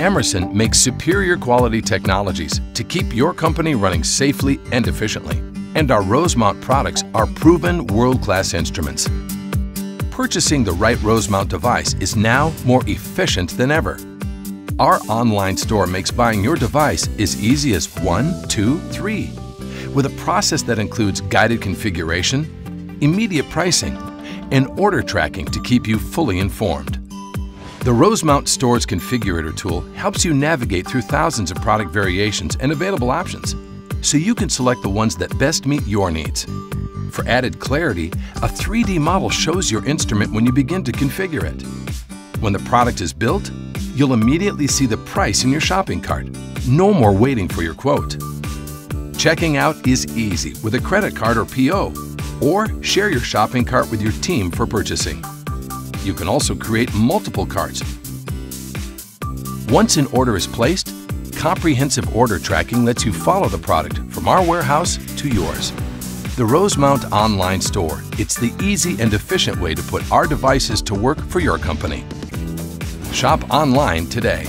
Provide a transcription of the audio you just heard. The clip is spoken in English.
Emerson makes superior quality technologies to keep your company running safely and efficiently. And our Rosemount products are proven world-class instruments. Purchasing the right Rosemount device is now more efficient than ever. Our online store makes buying your device as easy as one, two, three, with a process that includes guided configuration, immediate pricing, and order tracking to keep you fully informed. The Rosemount Store's configurator tool helps you navigate through thousands of product variations and available options, so you can select the ones that best meet your needs. For added clarity, a 3D model shows your instrument when you begin to configure it. When the product is built, you'll immediately see the price in your shopping cart. No more waiting for your quote. Checking out is easy with a credit card or PO, or share your shopping cart with your team for purchasing. You can also create multiple carts. Once an order is placed, comprehensive order tracking lets you follow the product from our warehouse to yours. The Rosemount Online Store. It's the easy and efficient way to put our devices to work for your company. Shop online today.